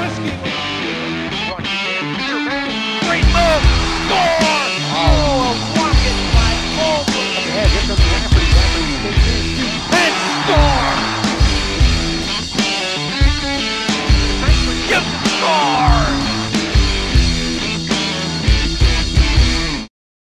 whiskey.